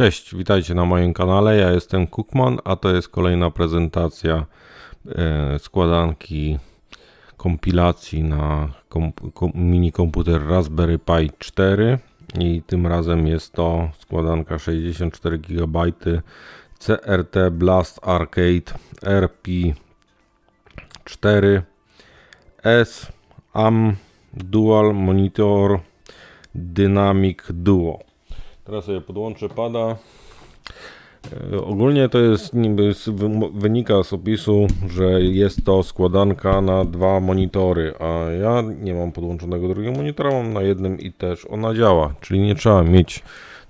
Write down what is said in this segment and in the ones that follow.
Cześć, witajcie na moim kanale. Ja jestem Cookman, a to jest kolejna prezentacja e, składanki kompilacji na mini komputer Raspberry Pi 4 i tym razem jest to składanka 64 GB CRT Blast Arcade RP4 S AM Dual Monitor Dynamic Duo. Teraz sobie podłączę pada. E, ogólnie to jest niby wynika z opisu, że jest to składanka na dwa monitory, a ja nie mam podłączonego drugiego monitora, mam na jednym i też ona działa, czyli nie trzeba mieć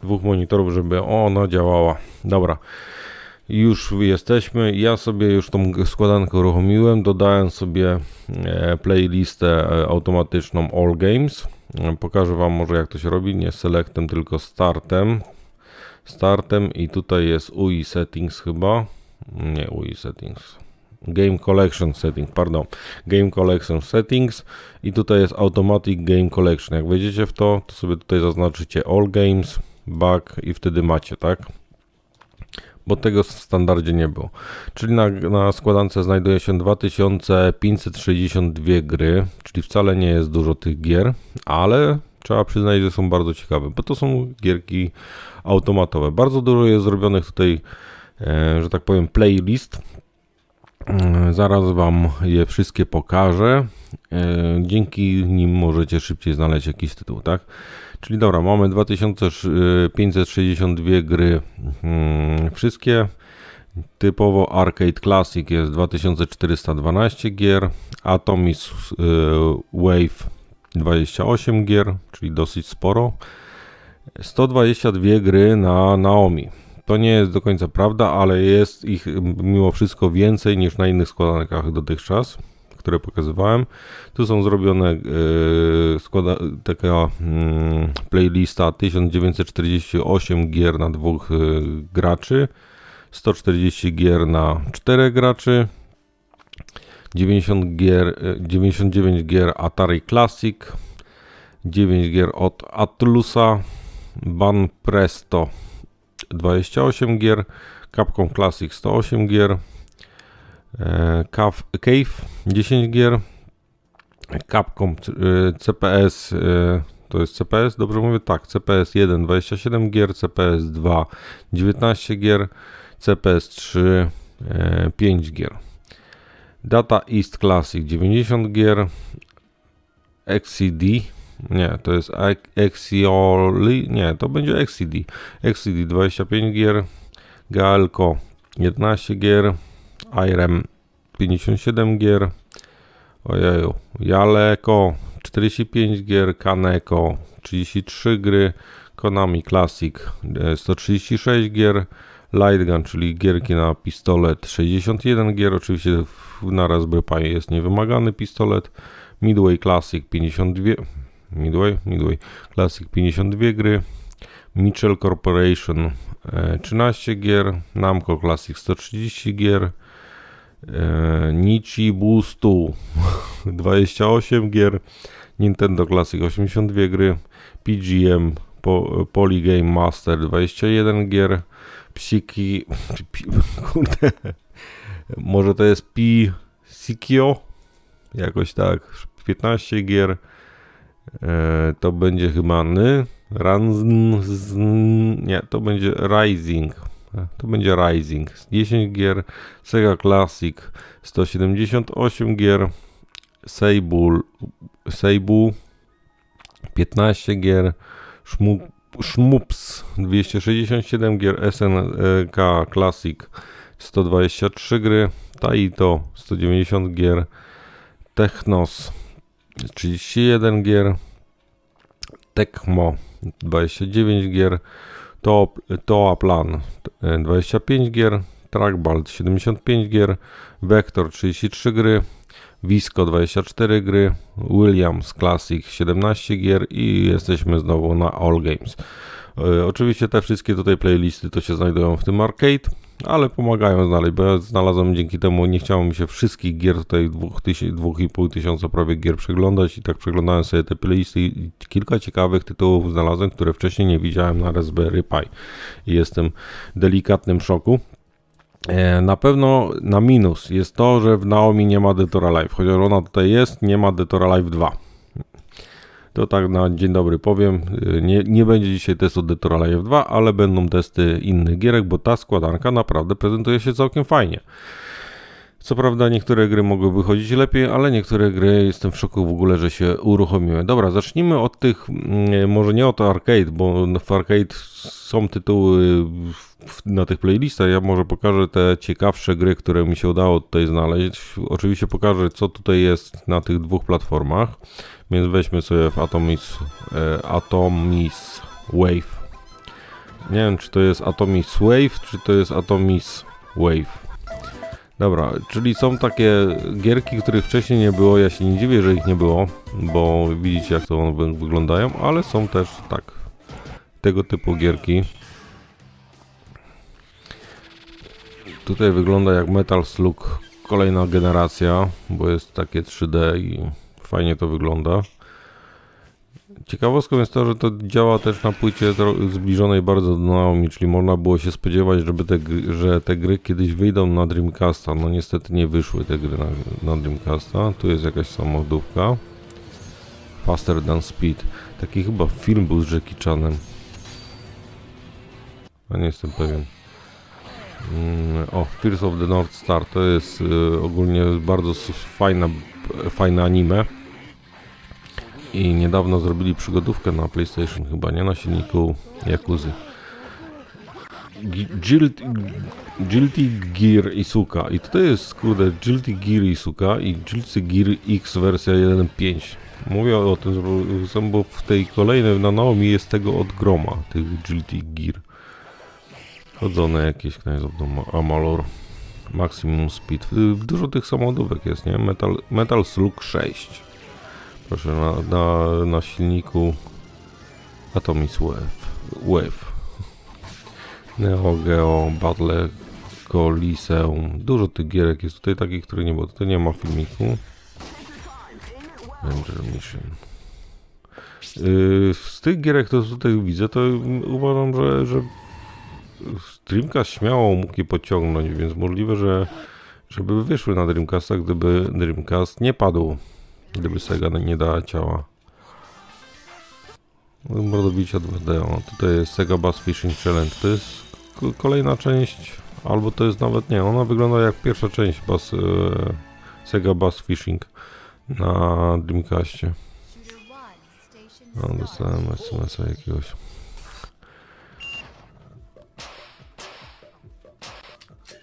dwóch monitorów, żeby ona działała. Dobra. Już jesteśmy. Ja sobie już tą składankę uruchomiłem. Dodałem sobie e, playlistę e, automatyczną All Games. Pokażę Wam może jak to się robi. Nie selectem, tylko startem. Startem i tutaj jest UI settings chyba. Nie UI settings. Game Collection Settings, pardon. Game Collection Settings i tutaj jest Automatic Game Collection. Jak wejdziecie w to, to sobie tutaj zaznaczycie All Games, Back i wtedy macie, tak? Bo tego w standardzie nie było. Czyli na, na składance znajduje się 2562 gry, czyli wcale nie jest dużo tych gier, ale trzeba przyznać, że są bardzo ciekawe, bo to są gierki automatowe. Bardzo dużo jest zrobionych tutaj, e, że tak powiem, playlist. E, zaraz Wam je wszystkie pokażę. E, dzięki nim możecie szybciej znaleźć jakiś tytuł, tak? Czyli dobra, mamy 2562 gry, hmm, wszystkie. Typowo Arcade Classic jest 2412 gier, Atomis y, Wave 28 gier, czyli dosyć sporo. 122 gry na Naomi. To nie jest do końca prawda, ale jest ich mimo wszystko więcej niż na innych składankach dotychczas które pokazywałem. Tu są zrobione yy, składa, taka yy, playlista 1948 gier na dwóch yy, graczy, 140 gier na 4 graczy, 90 gier, 99 gier Atari Classic, 9 gier od Atlusa, Ban Presto 28 gier, Capcom Classic 108 gier, E, Cave 10 gier, Capcom e, CPS e, to jest CPS, dobrze mówię? Tak, CPS 1 27 gier, CPS 2 19 gier, CPS 3 5 gier. Data East Classic 90 gier, XCD, nie, to jest Exioli, nie, to będzie XCD, XCD 25 gier, Galco 11 gier, Irem 57 gier, ojeju, Jaleko 45 gier, Kaneko 33 gry, Konami Classic 136 e, gier, Lightgun, czyli gierki na pistolet 61 gier, oczywiście na Raspberry Pi jest niewymagany pistolet, Midway Classic 52, Midway, Midway Classic 52 gry, Mitchell Corporation 13 e, gier, Namco Classic 130 gier, Nichi Boostu 28 gier, Nintendo Classic 82 gry, PGM po, Polygame Master 21 gier, Psiki, kurde, może to jest Pi Sikio, jakoś tak, 15 gier, e, to będzie chyba Ny, Ranzn, nie, to będzie Rising, to będzie Rising. 10 gier, Sega Classic 178 gier, Seibu, Seibu 15 gier, Shmups 267 gier, SNK Classic 123 gry, Taito 190 gier, Technos 31 gier, Tecmo 29 gier, to, Toa Plan 25 gier, Trackball 75 gier, Vector 33 gry, Visco 24 gry, Williams Classic 17 gier i jesteśmy znowu na All Games. E, oczywiście te wszystkie tutaj playlisty to się znajdują w tym arcade. Ale pomagają znaleźć, bo ja znalazłem dzięki temu, nie chciało mi się wszystkich gier tutaj, 2,5 tysiąca prawie gier przeglądać i tak przeglądałem sobie te playlisty i kilka ciekawych tytułów znalazłem, które wcześniej nie widziałem na Raspberry Pi i jestem delikatnym szoku. E, na pewno na minus jest to, że w Naomi nie ma Detora Live, chociaż ona tutaj jest, nie ma Detora Live 2. To tak na dzień dobry powiem, y, nie, nie będzie dzisiaj testu Detora Live 2, ale będą testy innych gierek, bo ta składanka naprawdę prezentuje się całkiem fajnie. Co prawda niektóre gry mogły wychodzić lepiej, ale niektóre gry jestem w szoku w ogóle, że się uruchomiły. Dobra, zacznijmy od tych, mm, może nie od arcade, bo w arcade są tytuły na tych playlistach. Ja może pokażę te ciekawsze gry, które mi się udało tutaj znaleźć. Oczywiście pokażę, co tutaj jest na tych dwóch platformach. Więc weźmy sobie w Atomis, e, Atomis Wave. Nie wiem, czy to jest Atomis Wave, czy to jest Atomis Wave. Dobra, czyli są takie gierki, których wcześniej nie było. Ja się nie dziwię, że ich nie było, bo widzicie jak to one wyglądają, ale są też tak tego typu gierki. Tutaj wygląda jak Metal Slug kolejna generacja, bo jest takie 3D i fajnie to wygląda. Ciekawostką jest to, że to działa też na płycie zbliżonej bardzo do Naomi, czyli można było się spodziewać, żeby te, że te gry kiedyś wyjdą na Dreamcasta. No niestety nie wyszły te gry na, na Dreamcasta. Tu jest jakaś samochodówka. Faster Than Speed. Taki chyba film był z Jackie Chanem. A nie jestem pewien. Mm, o, Fears of the North Star to jest y, ogólnie bardzo fajna, fajne anime i niedawno zrobili przygodówkę na PlayStation, chyba nie na silniku Yakuzy. Guilty Gear Isuka i to jest kurde Guilty Gear Isuka i Guilty Gear X wersja 1.5 Mówię o tym, bo w tej kolejnej na Naomi jest tego od groma, tych Guilty Gear. Chodzone jakieś Knights of. Maximum Speed. Dużo tych samochodówek jest, nie? Metal, Metal Slug 6. Proszę, na, na, na silniku Atomis Wave. Wave. Neo Geo, Battle, Coliseum. Dużo tych gierek jest tutaj takich, które nie było. Tutaj nie ma filmiku. Ranger Mission. Yy, z tych gierek, które tutaj widzę, to uważam, że, że Dreamcast śmiało mógł je pociągnąć, więc możliwe, że żeby wyszły na Dreamcasta, gdyby Dreamcast nie padł. Gdyby Sega nie dała ciała. Mordobicia 2D. O, tutaj jest Sega Bass Fishing Challenge. To jest kolejna część, albo to jest nawet nie. Ona wygląda jak pierwsza część Bass, e, Sega Bass Fishing na Dreamcastie. No, dostałem SMS-a jakiegoś.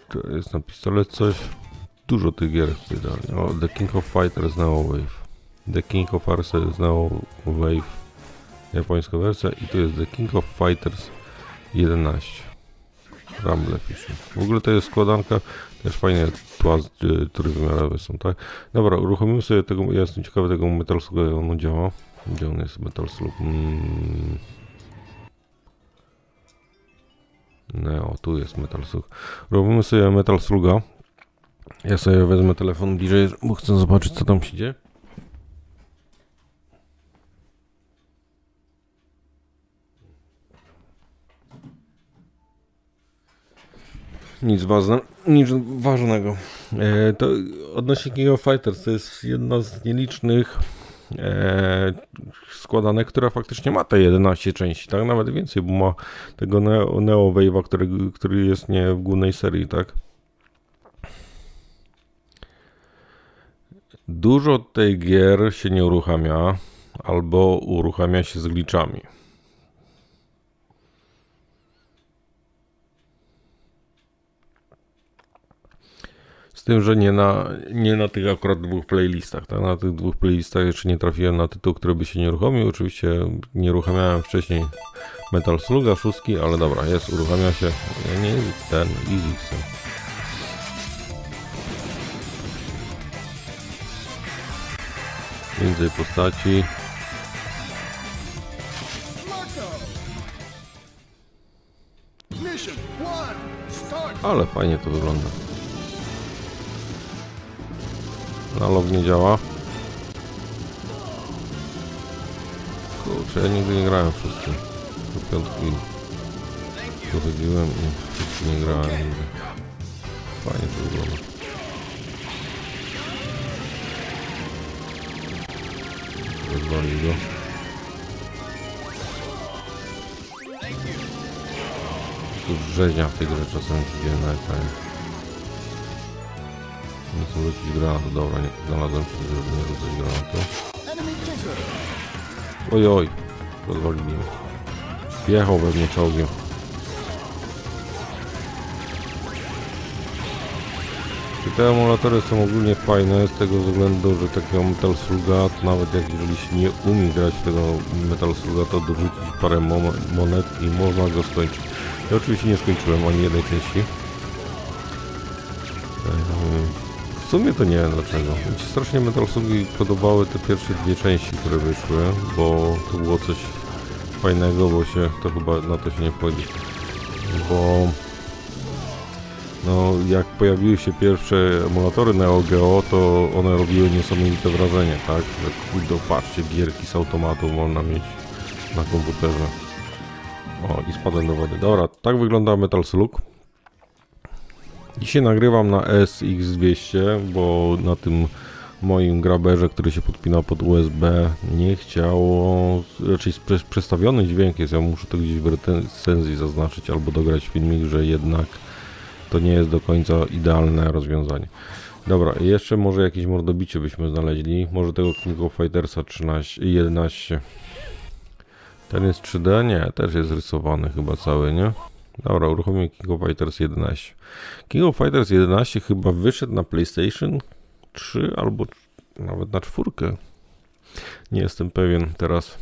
To jest na pistolet coś. Dużo tych gier wydali. O, The King of Fighters Neo Wave. The King of Fighters Neo Wave. Japońska wersja. I tu jest The King of Fighters 11. Rumble Fishing. W ogóle to jest składanka. Też fajnie tła trójwymiarowe są, tak? Dobra, uruchomimy sobie tego. Ja jestem ciekawy tego Metal Sluga, jak on działa. Gdzie on jest? Metal Slug. Mm. No, tu jest Metal Slug. Robimy sobie Metal Sluga. Ja sobie wezmę telefon bliżej, bo chcę zobaczyć co tam się dzieje. Nic, ważne, nic ważnego. E, to odnośnie King of Fighters to jest jedna z nielicznych e, składanek, która faktycznie ma te 11 części, tak? Nawet więcej, bo ma tego Neo, Neo Wave'a, który, który jest nie w głównej serii, tak? Dużo tej gier się nie uruchamia, albo uruchamia się z glitchami. Tym, że nie na, nie na tych akurat dwóch playlistach. Tak? Na tych dwóch playlistach jeszcze nie trafiłem na tytuł, który by się nie uruchomił. Oczywiście nie uruchamiałem wcześniej Metal Sluga, szóstki, ale dobra, jest, uruchamia się. Nie, ten, Easy. Więcej postaci. Ale fajnie to wygląda. Analog nie działa. Kurczę, ja nigdy nie grałem wszystkim. Do piątki dochodziłem i nie grałem nigdy. Fajnie to wygląda. Rozwalił go. Tu rzeźnia w tej grze czasem dzieje na ekranie. Nie chcę rzucić granatu, dobra, nie, znalazłem żeby nie rzucać granatu. Oj, oj, rozwalili mnie. Wjechał we mnie czołgiem. I te emulatory są ogólnie fajne z tego względu, że takiego Metal Sluga, to nawet jak jeżeli się nie umie grać tego Metal Sluga, to dorzucić parę mo- monet i można go skończyć. Ja oczywiście nie skończyłem ani jednej części. Ehm, W sumie to nie wiem dlaczego. Mi się strasznie Metal Slugi podobały te pierwsze dwie części, które wyszły, bo to było coś fajnego, bo się to chyba na to się nie wchodzi. Bo no, jak pojawiły się pierwsze emulatory Neo Geo, to one robiły niesamowite wrażenie, tak? Że kurde, patrzcie, gierki z automatu można mieć na komputerze. O, i spadłem do wody. Dobra, tak wygląda Metal Slug. Dzisiaj nagrywam na SX200, bo na tym moim graberze, który się podpinał pod USB, nie chciało, raczej przestawiony dźwięk jest, ja muszę to gdzieś w recenzji zaznaczyć albo dograć filmik, że jednak to nie jest do końca idealne rozwiązanie. Dobra, jeszcze może jakieś mordobicie byśmy znaleźli, może tego King of Fightersa 13, 11. Ten jest 3D? Nie, też jest rysowany chyba cały, nie? Dobra, uruchomimy King of Fighters 11. King of Fighters 11 chyba wyszedł na PlayStation 3 albo nawet na czwórkę. Nie jestem pewien teraz.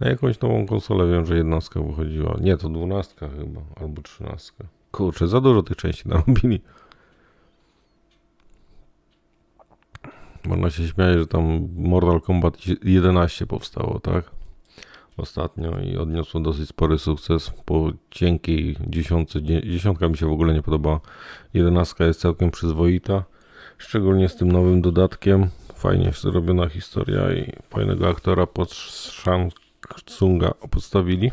Na jakąś nową konsolę wiem, że jednostka wychodziła. Nie, to dwunastka chyba, albo trzynastka. Kurczę, za dużo tych części narobili. Można się śmiać, że tam Mortal Kombat 11 powstało, tak? Ostatnio i odniosło dosyć spory sukces. Po cienkiej dziesiątce, dzie- dziesiątka mi się w ogóle nie podoba. Jedenastka jest całkiem przyzwoita. Szczególnie z tym nowym dodatkiem. Fajnie zrobiona historia i fajnego aktora pod Shang Tsunga postawili.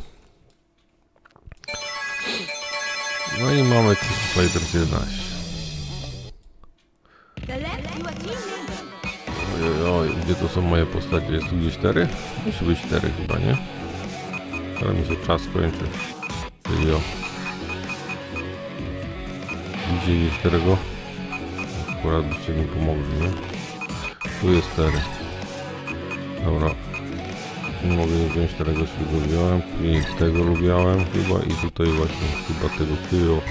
No i mamy King Fighters 11. Oj, gdzie to są moje postacie? Jest tu gdzieś 4? Musi być 4 chyba, nie? Teraz mi się czas kończy. Video. Widzicie gdzieś 4 go? Akurat byście mi pomogli, nie? Tu jest 4. Dobra. Nie mogę nie wziąć tego, czyli wziąłem. I tego lubiałem chyba i tutaj właśnie chyba tego Kyo.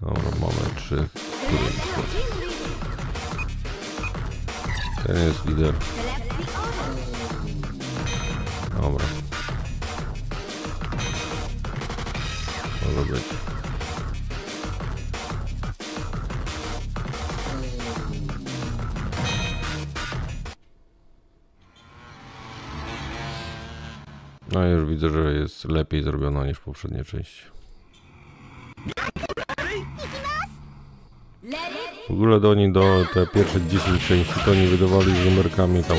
Dobra, mamy 3. Który jest to? Ten jest lider. Dobra. Może być. No już widzę, że jest lepiej zrobiona niż poprzednie części. W ogóle do oni do te pierwsze 10 części to oni wydawali z numerkami tam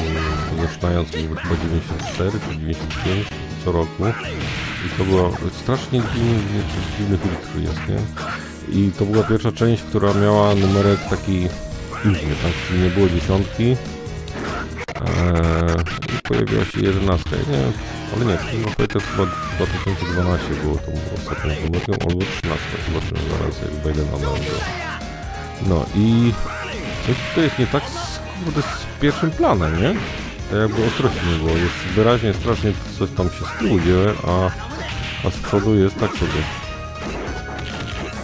zaczynając chyba 94 czy 95 co roku. I to była strasznie dziwny, dziwny filtr jest, nie? I to była pierwsza część, która miała numerek taki inny, tak? Czyli nie było dziesiątki. Eee, I pojawiła się 11. Nie, ale nie, no Fighters chyba 2012 było tą ostatnią numerką, albo 13. Zobaczymy zaraz, jak wejdę na nowo. No i coś tutaj jest nie tak z, kurde, z pierwszym planem, nie? To jakby ostrości nie było. Jest wyraźnie strasznie coś tam się dzieje, a, a z przodu jest tak sobie.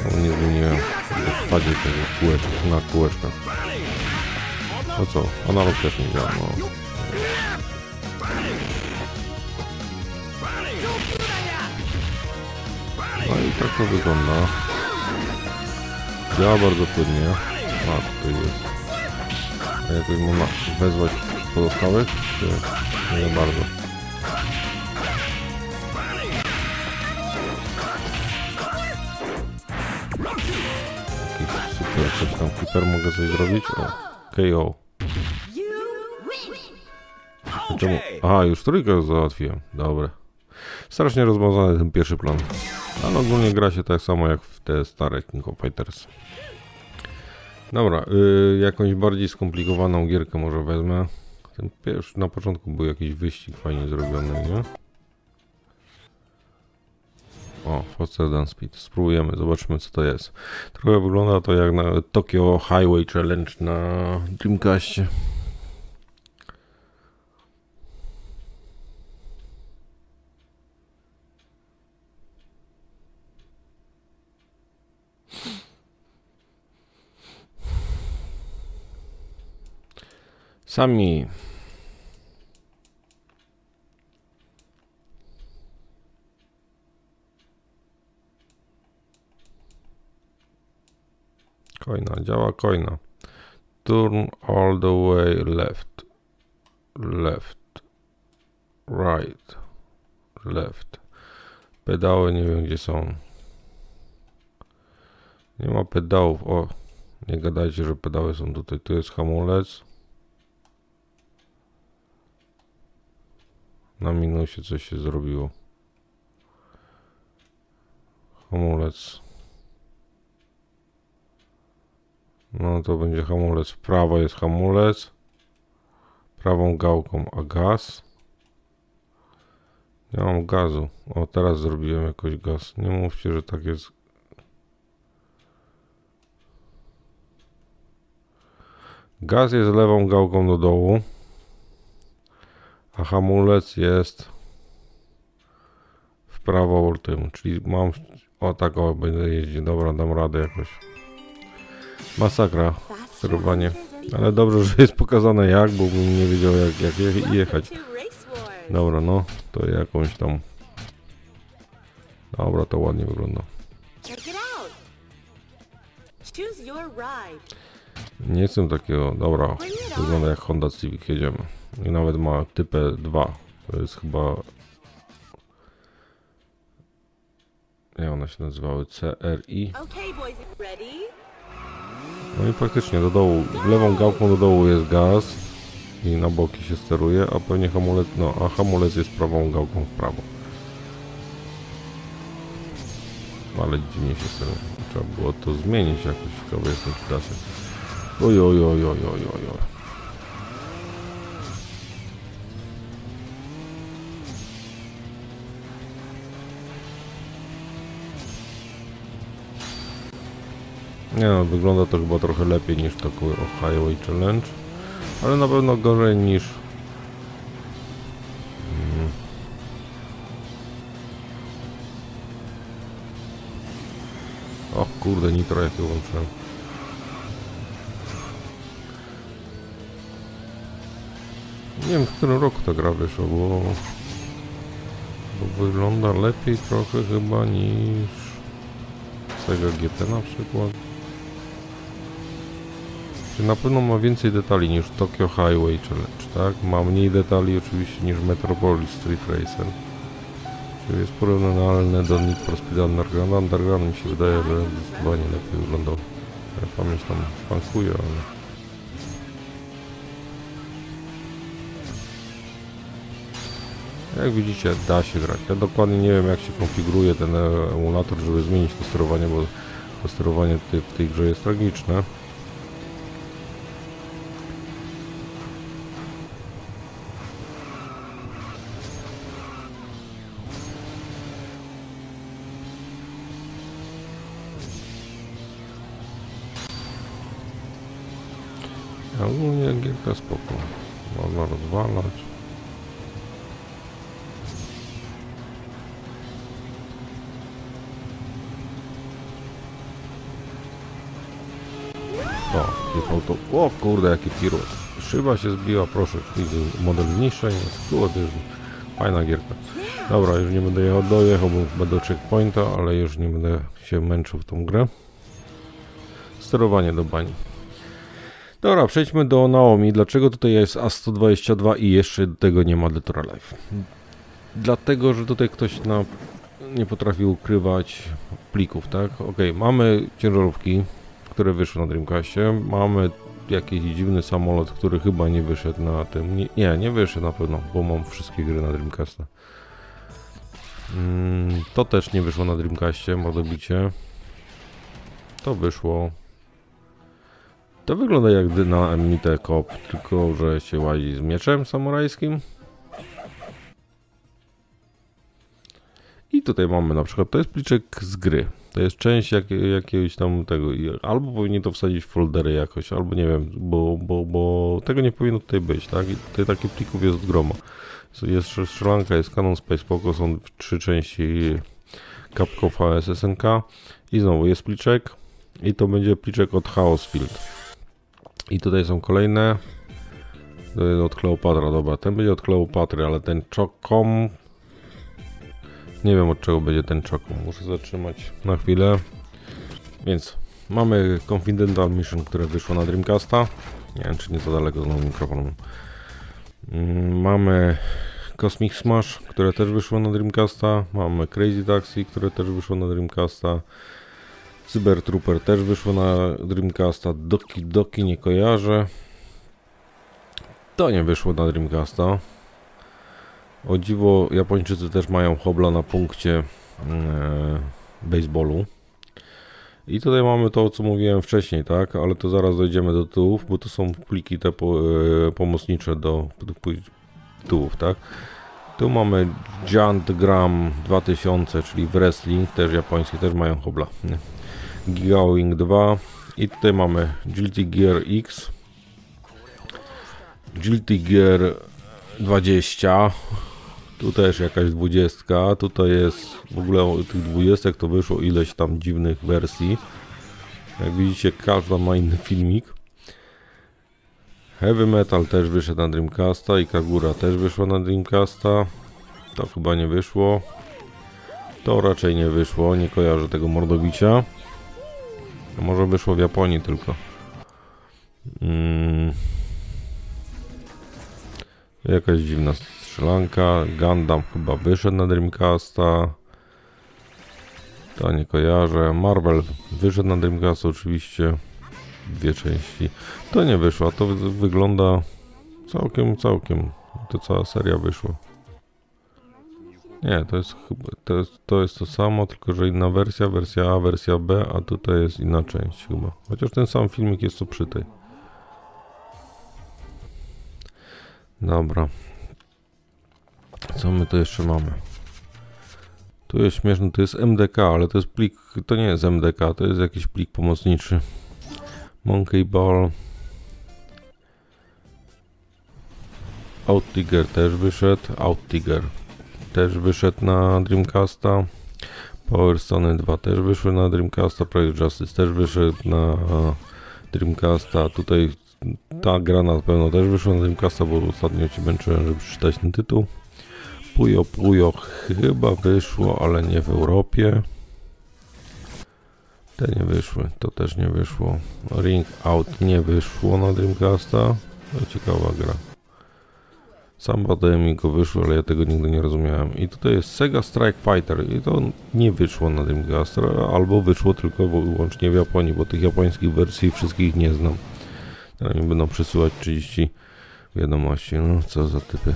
No, nie zmieniłem w padzie tego kółeczka, na kółeczkach. No co, analog też nie działa, no. No i tak to wygląda. Działa bardzo płynnie. A, tutaj jest. A jakoś można wezwać pozostałych? Czy nie bardzo? Jaki super, coś tam Creeper mogę coś zrobić? O, KO. Czemu? Aha, już trójkę załatwiłem. Dobre. Strasznie rozmazany ten pierwszy plan. Ale ogólnie gra się tak samo jak w te stare King of Fighters. Dobra, y, jakąś bardziej skomplikowaną gierkę może wezmę. Ten pierwszy, na początku był jakiś wyścig fajnie zrobiony, nie? O, Foster Dance Speed. Spróbujemy, zobaczymy co to jest. Trochę wygląda to jak na Tokyo Highway Challenge na Dreamcastie. Sami. Coina, działa coina. Turn all the way left. Left. Right. Left. Pedały nie wiem gdzie są. Nie ma pedałów. O, nie gadajcie, że pedały są tutaj. Tu jest hamulec. Na minusie coś się zrobiło. Hamulec. No to będzie hamulec. W prawo jest hamulec. Prawą gałką, a gaz. Nie mam gazu. O, teraz zrobiłem jakoś gaz. Nie mówcie, że tak jest. Gaz jest lewą gałką do dołu. A hamulec jest w prawo tym. Czyli mam. O tak, o, będę jeździć. Dobra, dam radę jakoś. Masakra. Sterowanie. Ale dobrze, że jest pokazane jak, bo bym nie wiedział jak, jak je, jechać. Dobra, no, to jakąś tam. Dobra, to ładnie wygląda. Nie jestem takiego. Dobra, wygląda jak Honda Civic, jedziemy. I nawet ma typę 2. To jest chyba. Jak one się nazywały? CRI. No i faktycznie do dołu, lewą gałką do dołu jest gaz i na boki się steruje, a pewnie hamulec, no a hamulec jest prawą gałką w prawo. Ale dziwnie się steruje. Trzeba było to zmienić jakoś, ciekawy jestem czy da się. Oj, oj, oj, oj, oj, oj, Nie no, wygląda to chyba trochę lepiej niż to Highway Challenge, ale na pewno gorzej niż... Mm. O kurde, nitro jakie włączyłem. Nie wiem, w którym roku ta gra wyszła, bo... Bo wygląda lepiej trochę chyba niż... Sega GT na przykład. Czy na pewno ma więcej detali niż Tokyo Highway Challenge, tak? Ma mniej detali oczywiście niż Metropolis Street Racer. Czyli jest porównywalne do Need for Speed Underground. Underground mi się wydaje, że zdecydowanie lepiej wyglądał. Ja pamięć tam ale... Jak widzicie, da się grać. Ja dokładnie nie wiem, jak się konfiguruje ten emulator, żeby zmienić to sterowanie, bo to sterowanie tutaj w tej grze jest tragiczne. Gierka spoko. Można rozwalać. O, jest auto. O kurde, jaki piruet. Szyba się zbiła, proszę. widzę Model zniszczeń. Kurde, fajna gierka. Dobra, już nie będę jechał, dojechał, bo będę do checkpointa, ale już nie będę się męczył w tą grę. Sterowanie do bani. Dobra, przejdźmy do Naomi. Dlaczego tutaj jest A122 i jeszcze tego nie ma Detora Live? Dlatego, że tutaj ktoś na, nie potrafi ukrywać plików, tak? Ok, mamy ciężarówki, które wyszły na Dreamcastie, mamy jakiś dziwny samolot, który chyba nie wyszedł na tym, nie, nie, wyszedł na pewno, bo mam wszystkie gry na Dreamcasta. Mm, to też nie wyszło na Dreamcastie, modobicie. To wyszło. To wygląda jak Dynamite Cop, tylko że się łazi z mieczem samurajskim. I tutaj mamy na przykład, to jest pliczek z gry. To jest część jak, jakiegoś tam tego. Albo powinni to wsadzić w foldery jakoś, albo nie wiem, bo, bo, bo tego nie powinno tutaj być, tak? Tutaj takich plików jest gromo. Jest Sri Lanka, jest Canon Space Poco, są trzy części Capco VS SNK i znowu jest pliczek i to będzie pliczek od Chaosfield. I tutaj są kolejne. Od Kleopatra, dobra, ten będzie od Kleopatry, ale ten Chokom nie wiem od czego będzie ten Chokom. Muszę zatrzymać na chwilę. Więc mamy Confidential Mission, które wyszło na Dreamcasta. Nie wiem czy nie za daleko znowu mikrofonem. Mm, Mamy Cosmic Smash, które też wyszło na Dreamcasta. Mamy Crazy Taxi, które też wyszło na Dreamcasta. Cyber Trooper też wyszło na Dreamcasta. Doki Doki nie kojarzę. To nie wyszło na Dreamcasta. O dziwo, Japończycy też mają hobla na punkcie e, baseballu. I tutaj mamy to, co mówiłem wcześniej, tak? Ale to zaraz dojdziemy do tyłów, bo to są pliki te po, e, pomocnicze do, do tyłów, tak? Tu mamy Giant Gram 2000, czyli wrestling, też japoński, też mają hobla. Gigawing 2 i tutaj mamy Guilty Gear X, Guilty Gear 20, tu też jakaś 20, tutaj jest w ogóle tych 20 to wyszło ileś tam dziwnych wersji. Jak widzicie każda ma inny filmik. Heavy Metal też wyszedł na Dreamcasta i Kagura też wyszła na Dreamcasta. To chyba nie wyszło. To raczej nie wyszło, nie kojarzę tego mordobicia. Może wyszło w Japonii tylko. Mm. Jakaś dziwna strzelanka. Gundam chyba wyszedł na Dreamcasta. To nie kojarzę. Marvel wyszedł na Dreamcasta oczywiście. Dwie części. To nie wyszło. To wy wygląda całkiem, całkiem. To cała seria wyszła. Nie, to jest to jest, to jest to samo, tylko że inna wersja, wersja A, wersja B, a tutaj jest inna część chyba. Chociaż ten sam filmik jest tu przy tej. Dobra. Co my tu jeszcze mamy? Tu jest śmieszne, to jest MDK, ale to jest plik, to nie jest MDK, to jest jakiś plik pomocniczy. Monkey Ball. Outigger też wyszedł, Outigger też wyszedł na Dreamcasta. Power Stone 2 też wyszły na Dreamcasta, Project Justice też wyszedł na Dreamcasta. Tutaj ta gra na pewno też wyszła na Dreamcasta, bo ostatnio ci męczyłem, żeby przeczytać ten tytuł. Puyo Puyo chyba wyszło, ale nie w Europie. Te nie wyszły, to też nie wyszło. Ring Out nie wyszło na Dreamcasta. To ciekawa gra. Sam badałem mi go wyszło, ale ja tego nigdy nie rozumiałem. I tutaj jest Sega Strike Fighter i to nie wyszło na Dreamcasta, albo wyszło tylko wyłącznie w Japonii, bo tych japońskich wersji wszystkich nie znam. Teraz mi będą przesyłać 30 wiadomości. No co za typy.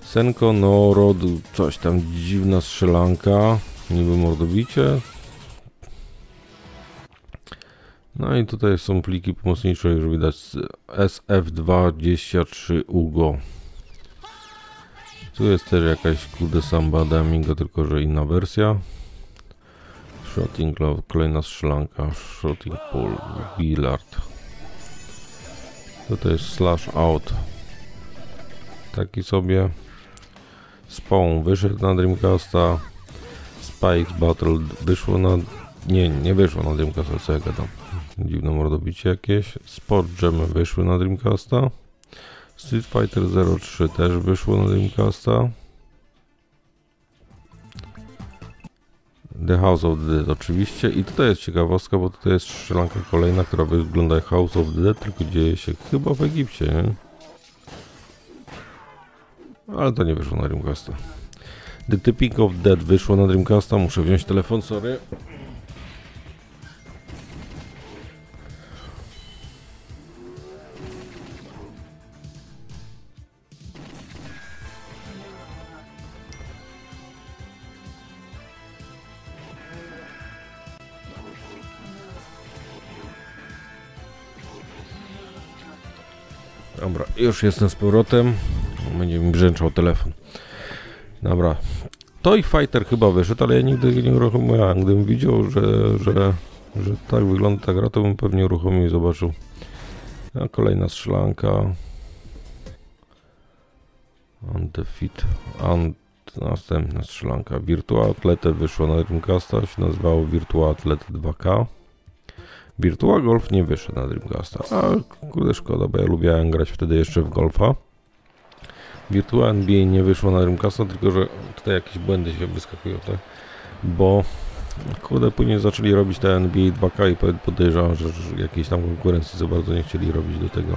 Senko no Rod, coś tam dziwna strzelanka, niby mordobicie. No i tutaj są pliki pomocnicze, już widać SF23 UGO. Tu jest też jakaś kurde samba Amigo, tylko że inna wersja. Shooting Glove, kolejna strzelanka, Shooting Pool, Billard. Tutaj jest Slash Out. Taki sobie. Spawn wyszedł na Dreamcasta. Spikes Battle wyszło na... Nie, nie wyszło na Dreamcasta, co ja gadam. Dziwne mordobicie jakieś. Sport Gemy wyszły na Dreamcasta. Street Fighter 03 też wyszło na Dreamcasta. The House of the Dead oczywiście. I tutaj jest ciekawostka, bo tutaj jest strzelanka kolejna, która wygląda jak House of the Dead, tylko dzieje się chyba w Egipcie, nie? Ale to nie wyszło na Dreamcasta. The Typing of Dead wyszło na Dreamcasta, muszę wziąć telefon, sorry. Dobra, już jestem z powrotem. Będzie mi brzęczał telefon. Dobra. Toy Fighter chyba wyszedł, ale ja nigdy nie uruchomiłem. Gdybym widział, że, że, że tak wygląda ta gra, to bym pewnie uruchomił i zobaczył. A kolejna strzelanka. Undefeat. And następna strzelanka. Virtua Athlete wyszło na Dreamcasta. Się nazywało Virtua Athlete 2K. Virtua Golf nie wyszedł na Dreamcasta. A kurde szkoda, bo ja lubiałem grać wtedy jeszcze w golfa. Virtua NBA nie wyszło na Dreamcasta, tylko że tutaj jakieś błędy się wyskakują, tak? Bo kurde później zaczęli robić te NBA 2K i pod- podejrzewam, że jakiejś tam konkurencji za bardzo nie chcieli robić do tego.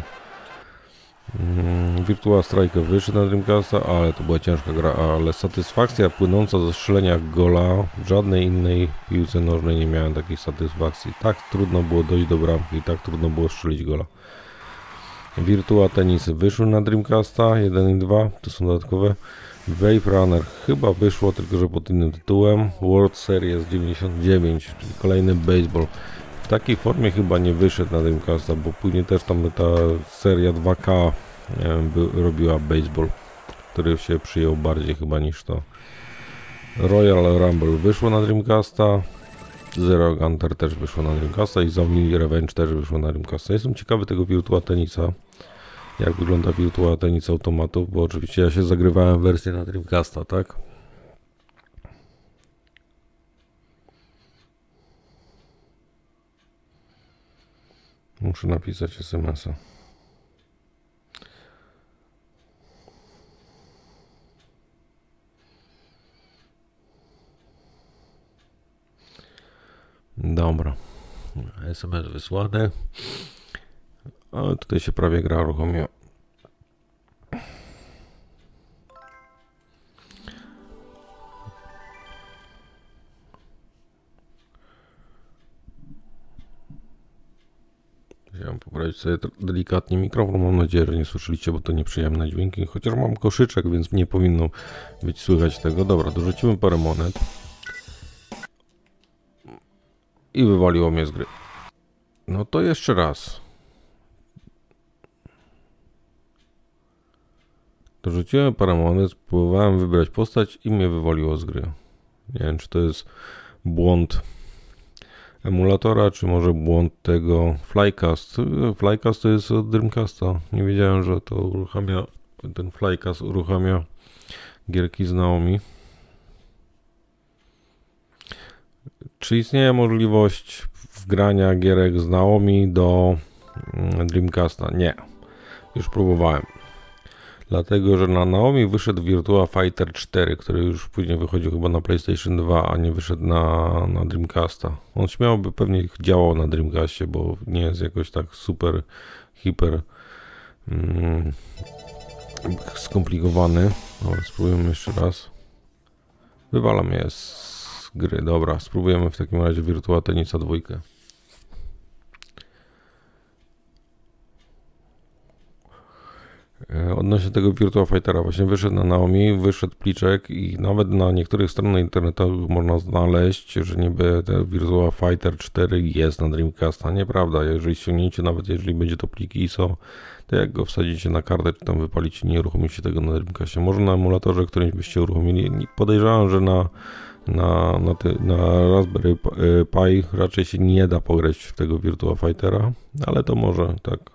Mm, Virtua Strike wyszedł na Dreamcasta, ale to była ciężka gra, ale satysfakcja płynąca ze strzelenia gola w żadnej innej piłce nożnej nie miałem takiej satysfakcji. Tak trudno było dojść do bramki, tak trudno było strzelić gola. Virtua Tennis wyszły na Dreamcasta 1 i 2, to są dodatkowe. Wave Runner chyba wyszło, tylko że pod innym tytułem. World Series 99, czyli kolejny baseball. Takiej formie chyba nie wyszedł na Dreamcasta, bo później też tam ta seria 2K e, by, robiła baseball, który się przyjął bardziej chyba niż to. Royal Rumble wyszło na Dreamcasta. Zero Gunter też wyszło na Dreamcasta i Zombie Revenge też wyszło na Dreamcasta. Jestem ciekawy tego Virtua Tenisa. Jak wygląda Virtua Tenis automatów, bo oczywiście ja się zagrywałem wersję na Dreamcasta, tak? Muszę napisać SMS-a. Dobra. SMS wysłane. Ale tutaj się prawie gra uruchomiła. Chciałem poprawić sobie delikatnie mikrofon. Mam nadzieję, że nie słyszeliście, bo to nieprzyjemne dźwięki. Chociaż mam koszyczek, więc nie powinno być słychać tego. Dobra, dorzucimy parę monet. I wywaliło mnie z gry. No to jeszcze raz. Dorzuciłem parę monet, spróbowałem wybrać postać i mnie wywaliło z gry. Nie wiem, czy to jest błąd emulatora, czy może błąd tego Flycast. Flycast to jest od Dreamcasta. Nie wiedziałem, że to uruchamia, ten Flycast uruchamia gierki z Naomi. Czy istnieje możliwość wgrania gierek z Naomi do mm, Dreamcasta? Nie. Już próbowałem. Dlatego, że na Naomi wyszedł Virtua Fighter 4, który już później wychodził chyba na PlayStation 2, a nie wyszedł na, na Dreamcasta. On śmiało by pewnie działał na Dreamcastie, bo nie jest jakoś tak super, hiper mm, skomplikowany. Dobra, spróbujemy jeszcze raz. Wywala mnie z gry. Dobra, spróbujemy w takim razie Virtua Tenisa 2. Odnośnie tego Virtua Fightera, właśnie wyszedł na Naomi, wyszedł pliczek i nawet na niektórych stronach internetowych można znaleźć, że niby ten Virtua Fighter 4 jest na Dreamcasta. Nieprawda, jeżeli ściągnięcie, nawet jeżeli będzie to plik ISO, to jak go wsadzicie na kartę, czy tam wypalicie, nie uruchomicie tego na Dreamcastie. Może na emulatorze którymś byście uruchomili. Podejrzewam, że na, na, na, na Raspberry y, Pi raczej się nie da pograć w tego Virtua Fightera, ale to może tak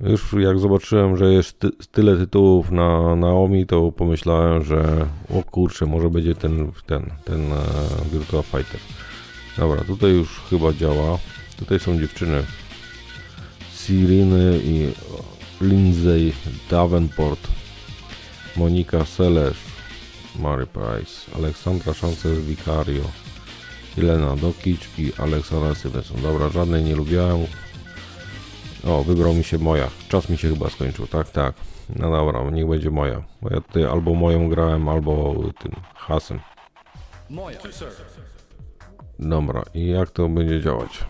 już jak zobaczyłem, że jest ty, tyle tytułów na Naomi, to pomyślałem, że o kurczę, może będzie ten, ten, ten e, Virtua Fighter. Dobra, tutaj już chyba działa. Tutaj są dziewczyny. Siriny i Lindsay Davenport, Monika Selesz, Mary Price, Aleksandra Szancer Vicario, Jelena Dokic i Aleksandra Stevenson. Dobra, żadnej nie lubiłem. O, wybrał mi się moja. Czas mi się chyba skończył, tak, tak. No dobra, niech będzie moja. Bo ja tutaj albo moją grałem, albo tym hasem. Moja. Dobra, i jak to będzie działać?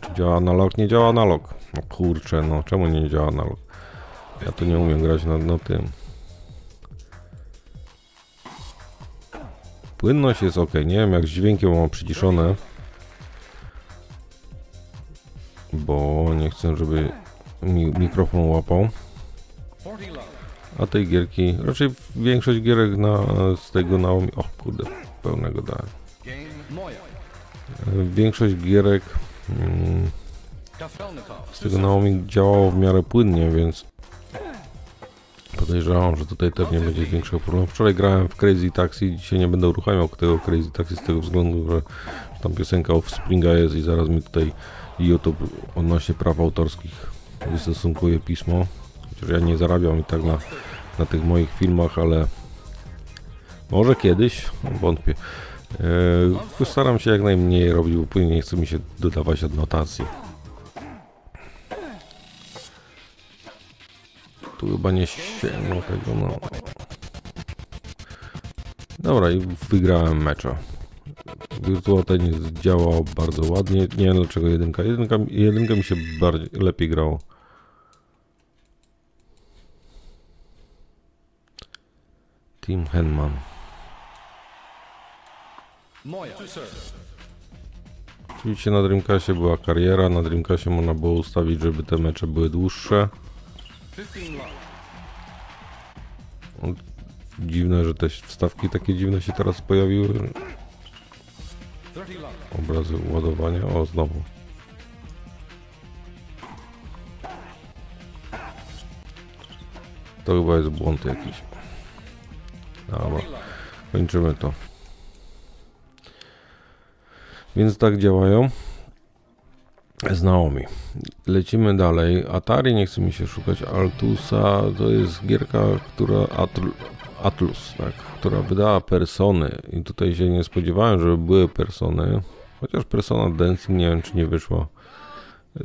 Czy działa analog? Nie działa analog. No kurczę, no czemu nie działa analog? Ja to nie umiem grać na, na tym. Płynność jest ok. Nie wiem jak z dźwiękiem mam przyciszone. Bo nie chcę, żeby mi mikrofon łapał. 40 love. A tej gierki, raczej większość gierek na, z tego Naomi... O kurde, pełnego dałem. Większość gierek mm, z tego Naomi działało w miarę płynnie, więc podejrzewam, że tutaj też nie będzie większego problemu. Wczoraj grałem w Crazy Taxi, dzisiaj nie będę uruchamiał tego Crazy Taxi z tego względu, że tam piosenka of Springa jest i zaraz mi tutaj YouTube odnośnie praw autorskich wystosunkuje pismo. Chociaż ja nie zarabiam i tak na, na tych moich filmach, ale może kiedyś, wątpię. Eee, postaram się jak najmniej robić, bo później nie chce mi się dodawać adnotacji. Tu chyba nie sięgnął tego, no. Dobra, i wygrałem mecza. Virtua Tennis działał bardzo ładnie. Nie wiem dlaczego jedynka. Jedynka, jedynka mi się bardziej, lepiej grało. Team Henman. Moja. Oczywiście na Dreamcastie była kariera, na Dreamcastie można było ustawić, żeby te mecze były dłuższe. 15 love. Dziwne, że te wstawki takie dziwne się teraz pojawiły. 30 love. Obrazy ładowania. O, znowu. To chyba jest błąd jakiś. Dobra, kończymy to. Więc tak działają. Z Naomi. Lecimy dalej. Atari nie chce mi się szukać. Altusa to jest gierka, która Atl Atlus, tak, która wydała persony. I tutaj się nie spodziewałem, żeby były persony. Chociaż persona Dancing nie wiem, czy nie wyszła.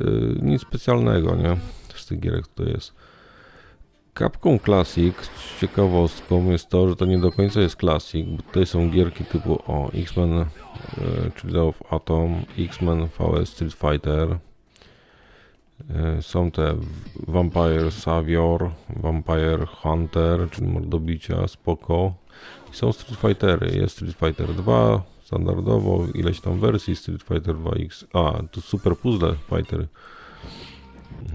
Yy, nic specjalnego, nie? Z tych gierek tutaj jest. Capcom Classic ciekawostką jest to, że to nie do końca jest Classic, bo tutaj są gierki typu o X-Men, e, czyli of Atom, X-Men VS Street Fighter, są te Vampire Savior, Vampire Hunter, czyli mordobicia, spoko. I są Street Fightery, jest Street Fighter 2, standardowo, ileś tam wersji Street Fighter 2X, a tu Super Puzzle Fighter.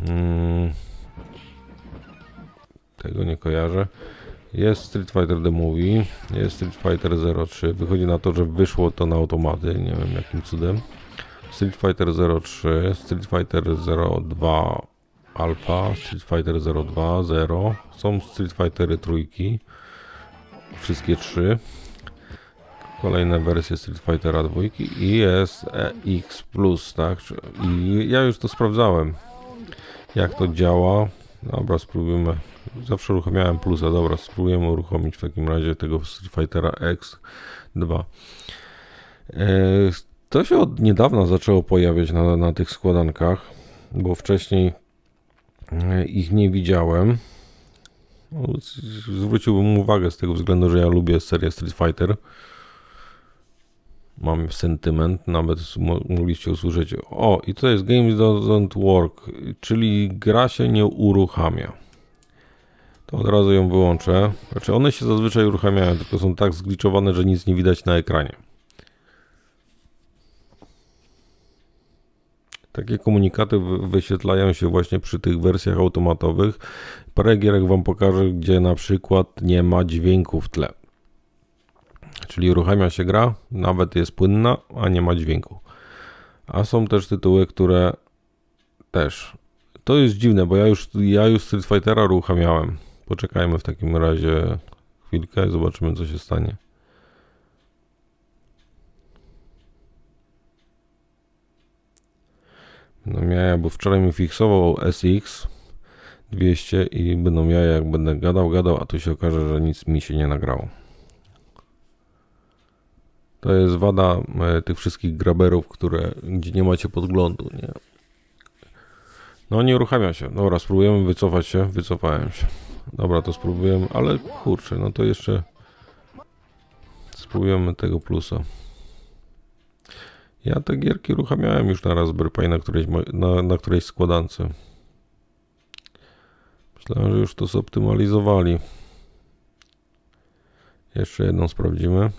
Mm. Tego nie kojarzę. Jest Street Fighter The Movie, jest Street Fighter 03. Wychodzi na to, że wyszło to na automaty, nie wiem jakim cudem. Street Fighter 03, Street Fighter 02 Alpha, Street Fighter 02, 0. Są Street Fightery trójki. Wszystkie trzy. Kolejne wersje Street Fightera 2 i jest X Plus, tak? I ja już to sprawdzałem. Jak to działa. Dobra, spróbujemy. Zawsze uruchamiałem plusa. Dobra, spróbujemy uruchomić w takim razie tego Street Fightera X2. E, To się od niedawna zaczęło pojawiać na, na tych składankach, bo wcześniej e, ich nie widziałem. No, Zwróciłbym uwagę z tego względu, że ja lubię serię Street Fighter. Mam sentyment, nawet mo- mogliście usłyszeć. O, i to jest Games Doesn't Work, czyli gra się nie uruchamia. To od razu ją wyłączę. Znaczy one się zazwyczaj uruchamiają, tylko są tak zgliczowane, że nic nie widać na ekranie. Takie komunikaty wy- wyświetlają się właśnie przy tych wersjach automatowych. Parę gierek Wam pokażę, gdzie na przykład nie ma dźwięku w tle. Czyli uruchamia się gra, nawet jest płynna, a nie ma dźwięku. A są też tytuły, które też. To jest dziwne, bo ja już, ja już Street Fightera uruchamiałem. Poczekajmy w takim razie chwilkę, zobaczymy co się stanie. Będą jaja, bo wczoraj mi fiksował SX 200 i będą jaja jak będę gadał, gadał, a tu się okaże, że nic mi się nie nagrało. To jest wada e, tych wszystkich graberów, które, gdzie nie macie podglądu, nie? No nie uruchamia się. Dobra, spróbujemy wycofać się. Wycofałem się. Dobra, to spróbujemy, ale kurczę, no to jeszcze spróbujemy tego plusa. Ja te gierki uruchamiałem już na Raspberry Pi na którejś, na, na którejś składance. Myślałem, że już to zoptymalizowali. Jeszcze jedną sprawdzimy.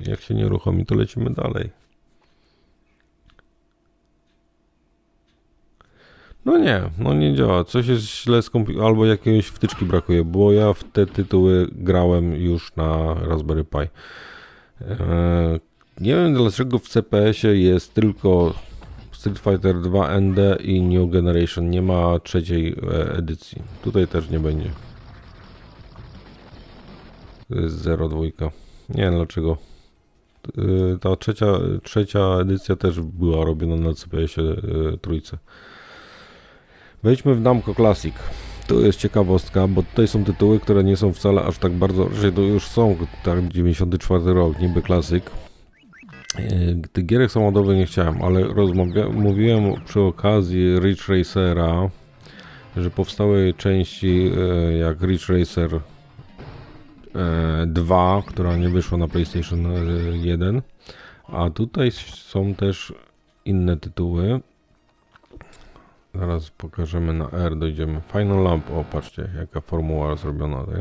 Jak się nie uruchomi, to lecimy dalej. No nie, no nie działa. Coś jest źle skomplikowane, albo jakiejś wtyczki brakuje, bo ja w te tytuły grałem już na Raspberry Pi. Eee, nie wiem dlaczego w CPS-ie jest tylko Street Fighter 2 ND i New Generation. Nie ma trzeciej e, edycji. Tutaj też nie będzie. To jest 02. Nie wiem dlaczego. Y, Ta trzecia, trzecia edycja też była robiona na CPS-ie y, trójce. Wejdźmy w Namco Classic. Tu jest ciekawostka, bo tutaj są tytuły, które nie są wcale aż tak bardzo, że to już są, tak 94 rok, niby klasyk. Yy, Tych gierek samochodowych nie chciałem, ale mówiłem przy okazji Ridge Racera, że powstały części e, jak Ridge Racer e, 2, która nie wyszła na PlayStation e, 1, a tutaj są też inne tytuły. Zaraz pokażemy na R, dojdziemy. Final Lamp, o patrzcie, jaka formuła zrobiona, tak?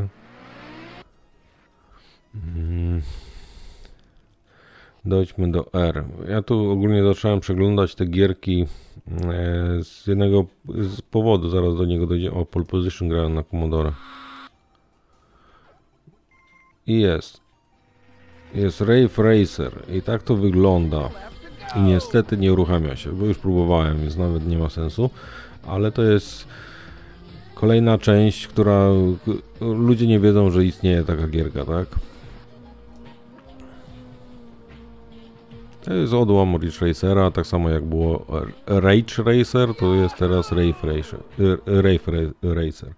Mm. Dojdźmy do R. Ja tu ogólnie zacząłem przeglądać te gierki e, z jednego z powodu, zaraz do niego dojdziemy. O, pole position grałem na Commodore. I jest. Jest Rave Racer i tak to wygląda. I niestety nie uruchamia się, bo już próbowałem, więc nawet nie ma sensu. Ale to jest kolejna część, która ludzie nie wiedzą, że istnieje taka gierka, tak? To jest odłam Ridge Racera, tak samo jak było Rage Racer, to jest teraz Rave Ra- Racer.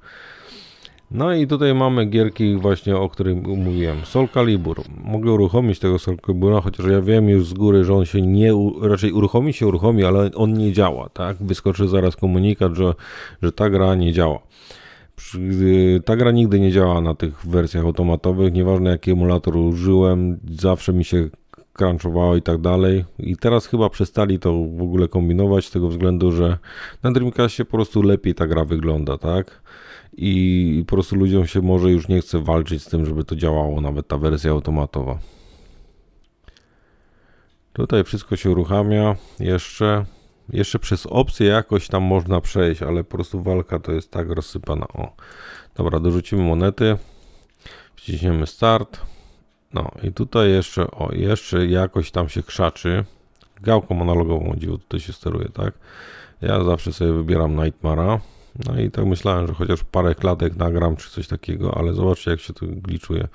No i tutaj mamy gierki właśnie, o których mówiłem. Soul Calibur. Mogę uruchomić tego Soul Calibura, chociaż ja wiem już z góry, że on się nie, raczej uruchomi się uruchomi, ale on nie działa, tak? Wyskoczy zaraz komunikat, że, że ta gra nie działa. Ta gra nigdy nie działa na tych wersjach automatowych, nieważne jaki emulator użyłem, zawsze mi się crunchowało i tak dalej. I teraz chyba przestali to w ogóle kombinować z tego względu, że na Dreamcastie po prostu lepiej ta gra wygląda, tak? I po prostu ludziom się może już nie chce walczyć z tym, żeby to działało, nawet ta wersja automatowa. Tutaj wszystko się uruchamia jeszcze. Jeszcze przez opcję jakoś tam można przejść, ale po prostu walka to jest tak rozsypana. O, dobra, dorzucimy monety. Wciśniemy start. No i tutaj jeszcze, o, jeszcze jakoś tam się krzaczy. Gałką analogową dziwo tutaj się steruje, tak? Ja zawsze sobie wybieram Nightmara. No i tak myślałem, że chociaż parę klatek nagram czy coś takiego, ale zobaczcie jak się to gliczuje.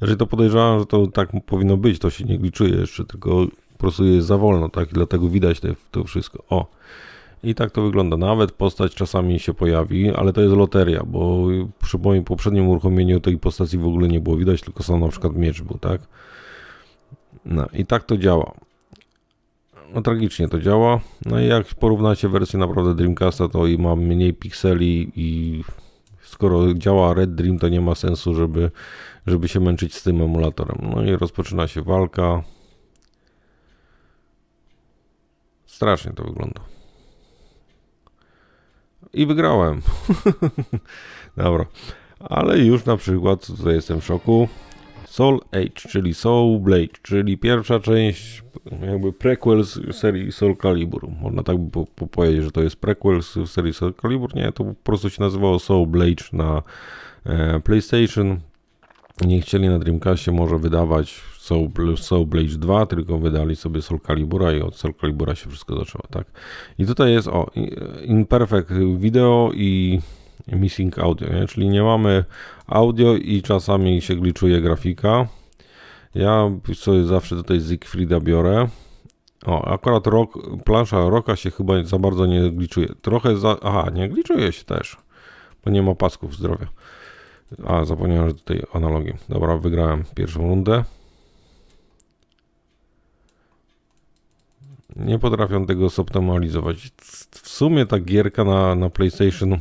Jeżeli to podejrzewam, że to tak powinno być, to się nie gliczuje jeszcze, tylko po prostu jest za wolno, tak? I dlatego widać te, to wszystko. O! I tak to wygląda. Nawet postać czasami się pojawi, ale to jest loteria, bo przy moim poprzednim uruchomieniu tej postaci w ogóle nie było widać, tylko sam na przykład miecz był, tak? No i tak to działa. No tragicznie to działa. No i jak porównacie wersję naprawdę Dreamcasta, to i mam mniej pikseli i skoro działa Red Dream, to nie ma sensu, żeby, żeby się męczyć z tym emulatorem. No i rozpoczyna się walka. Strasznie to wygląda. I wygrałem. Dobra. Ale już na przykład, tutaj jestem w szoku. Soul Age, czyli Soul Blade, czyli pierwsza część, jakby prequel z serii Soul Calibur. Można tak by po, po powiedzieć, że to jest prequel z serii Soul Calibur. Nie, to po prostu się nazywało Soul Blade na e, PlayStation. Nie chcieli na Dreamcastie może wydawać Soul, Soul Blade 2, tylko wydali sobie Soul Calibura i od Soul Calibura się wszystko zaczęło, tak? I tutaj jest o, i- Imperfect Video i Missing Audio, nie? czyli nie mamy audio i czasami się gliczuje grafika. Ja sobie zawsze tutaj Siegfrieda biorę. O, akurat rok, plansza roka się chyba za bardzo nie gliczuje. Trochę za... Aha, nie gliczuje się też, bo nie ma pasków zdrowia. A, zapomniałem, że tutaj analogię. Dobra, wygrałem pierwszą rundę. Nie potrafią tego zoptymalizować. W sumie ta gierka na, na PlayStation,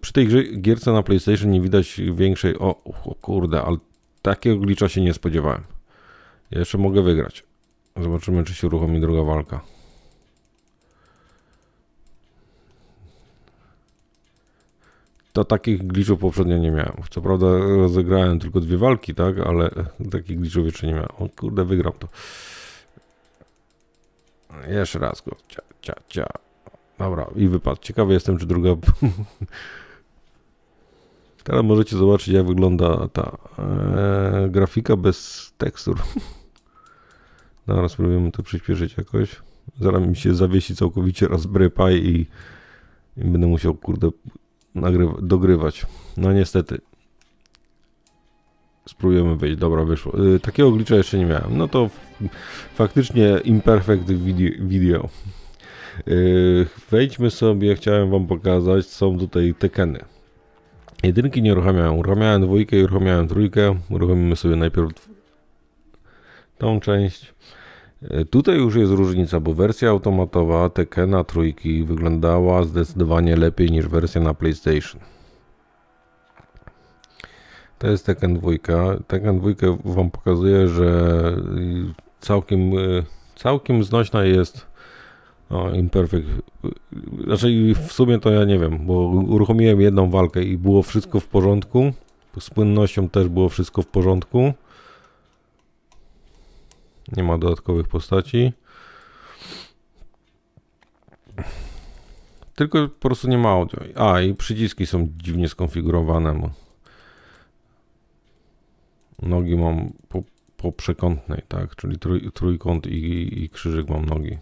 przy tej gierce na PlayStation nie widać większej, o, o kurde, ale takiego glicza się nie spodziewałem. Ja jeszcze mogę wygrać. Zobaczymy, czy się uruchomi druga walka. To takich glitchów poprzednio nie miałem. Co prawda rozegrałem tylko dwie walki, tak, ale takich glitchów jeszcze nie miałem. O kurde, wygram to. Jeszcze raz go. Cia, cia, cia. Dobra, i wypadł. Ciekawy jestem, czy druga... Teraz możecie zobaczyć, jak wygląda ta e, grafika bez tekstur. Dobra, spróbujemy to przyspieszyć jakoś. Zaraz mi się zawiesi całkowicie Raspberry Pi i, i będę musiał, kurde, dogrywać. No niestety. Spróbujemy wyjść. Dobra, wyszło. Y, takiego glitcha jeszcze nie miałem. No to faktycznie imperfect video. Y, wejdźmy sobie, chciałem wam pokazać, są tutaj tekeny. Jedynki nie uruchamiałem. Uruchamiałem dwójkę i uruchamiałem trójkę. Uruchomimy sobie najpierw tą część. E, tutaj już jest różnica, bo wersja automatowa Tekena trójki wyglądała zdecydowanie lepiej niż wersja na PlayStation. To jest Tekken 2. Tekken 2 Wam pokazuje, że całkiem, e, całkiem znośna jest o, Imperfect. Znaczy w sumie to ja nie wiem, bo uruchomiłem jedną walkę i było wszystko w porządku. Z płynnością też było wszystko w porządku. Nie ma dodatkowych postaci. Tylko po prostu nie ma audio. A, i przyciski są dziwnie skonfigurowane. Nogi mam po, po przekątnej, tak? Czyli trój, trójkąt i, i krzyżyk mam nogi.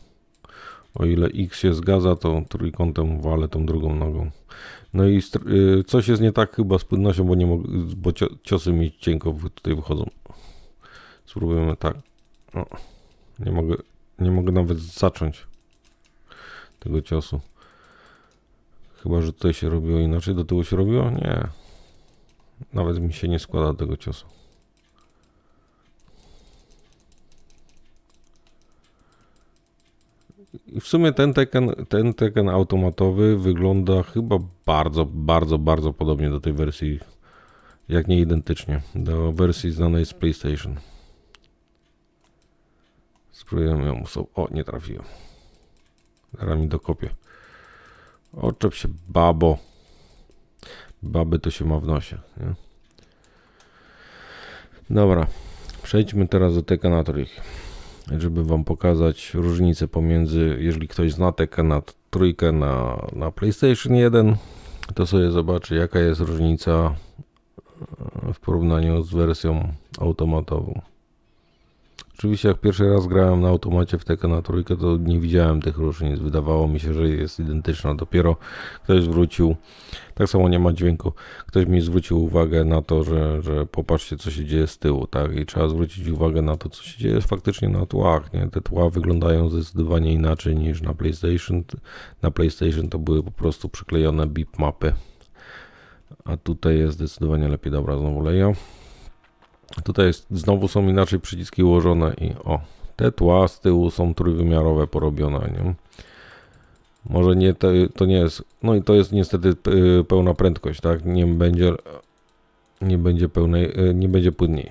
O ile X się zgadza, to trójkątem walę tą drugą nogą. No i y, coś jest nie tak chyba z płynnością, bo, nie bo ciosy mi cienko tutaj wychodzą. Spróbujemy tak. O, nie mogę, nie mogę nawet zacząć tego ciosu. Chyba, że tutaj się robiło inaczej, do tyłu się robiło? Nie. Nawet mi się nie składa tego ciosu. I w sumie ten Tekken, ten Tekken automatowy wygląda chyba bardzo, bardzo, bardzo podobnie do tej wersji, jak nie identycznie, do wersji znanej z PlayStation. Spróbujemy ją muszę. O, nie trafiłem. Zaraz mi dokopię. Oczep się, babo. Baby to się ma w nosie. Nie? Dobra. Przejdźmy teraz do trójki. Żeby wam pokazać różnicę pomiędzy, jeżeli ktoś zna Tekkena trójkę na, na PlayStation 1, to sobie zobaczy jaka jest różnica w porównaniu z wersją automatową. Oczywiście jak pierwszy raz grałem na automacie w Tekken na trójkę, to nie widziałem tych różnic. Wydawało mi się, że jest identyczna. Dopiero ktoś zwrócił, tak samo nie ma dźwięku, ktoś mi zwrócił uwagę na to, że, że popatrzcie co się dzieje z tyłu, tak? I trzeba zwrócić uwagę na to, co się dzieje faktycznie na tłach, nie? Te tła wyglądają zdecydowanie inaczej niż na PlayStation. Na PlayStation to były po prostu przyklejone bip mapy. A tutaj jest zdecydowanie lepiej. Dobra, znowu leję. Tutaj jest, znowu są inaczej przyciski ułożone i o, te tła z tyłu są trójwymiarowe porobione, nie? Może nie, to, nie jest, no i to jest niestety pełna prędkość, tak? Nie będzie, nie będzie pełnej, y, nie będzie płynniej.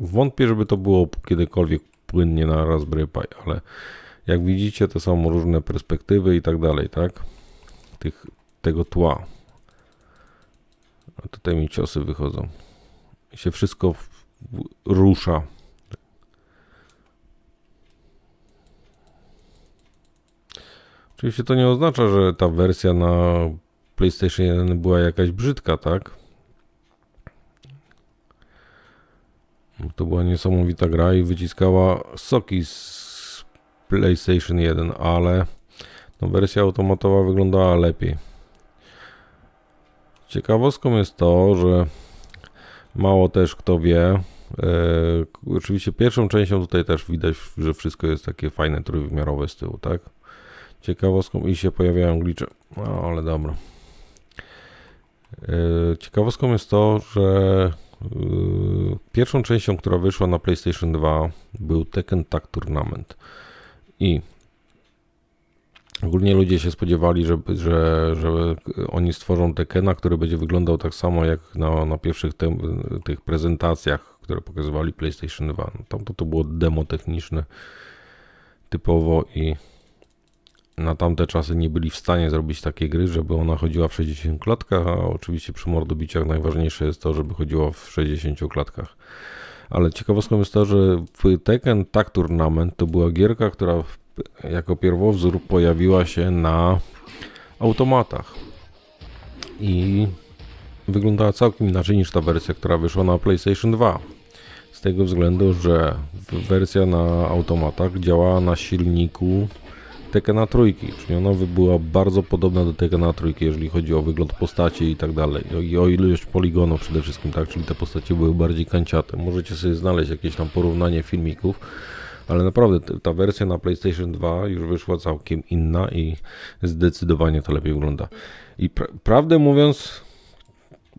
Wątpię, żeby to było kiedykolwiek płynnie na Raspberry Pi, ale jak widzicie, to są różne perspektywy i tak dalej, tak? Tych, tego tła. A tutaj mi ciosy wychodzą się wszystko rusza. Oczywiście to nie oznacza, że ta wersja na PlayStation 1 była jakaś brzydka, tak? To była niesamowita gra i wyciskała soki z PlayStation 1, ale no, wersja automatowa wyglądała lepiej. Ciekawostką jest to, że Mało też kto wie. E, oczywiście pierwszą częścią tutaj też widać, że wszystko jest takie fajne, trójwymiarowe z tyłu, tak? Ciekawostką i się pojawiają glicze. No, ale dobra. E, ciekawostką jest to, że e, pierwszą częścią, która wyszła na PlayStation 2 był Tekken Tag Tournament. I ogólnie ludzie się spodziewali, że, że, że oni stworzą Tekena, który będzie wyglądał tak samo jak na, na pierwszych tem, tych prezentacjach, które pokazywali PlayStation 2. No, tam to, to było demo techniczne typowo i na tamte czasy nie byli w stanie zrobić takiej gry, żeby ona chodziła w 60 klatkach, a oczywiście przy mordobiciach najważniejsze jest to, żeby chodziło w 60 klatkach. Ale ciekawostką jest to, że Tekken Tag Tournament to była gierka, która jako pierwowzór pojawiła się na automatach. I wyglądała całkiem inaczej niż ta wersja, która wyszła na PlayStation 2. Z tego względu, że wersja na automatach działała na silniku Tekena trójki, czyli ona by była bardzo podobna do Tekena trójki, jeżeli chodzi o wygląd postaci i tak dalej, i o ilość poligonów przede wszystkim, tak, czyli te postacie były bardziej kanciate. Możecie sobie znaleźć jakieś tam porównanie filmików, ale naprawdę ta wersja na PlayStation 2 już wyszła całkiem inna i zdecydowanie to lepiej wygląda. I pra prawdę mówiąc,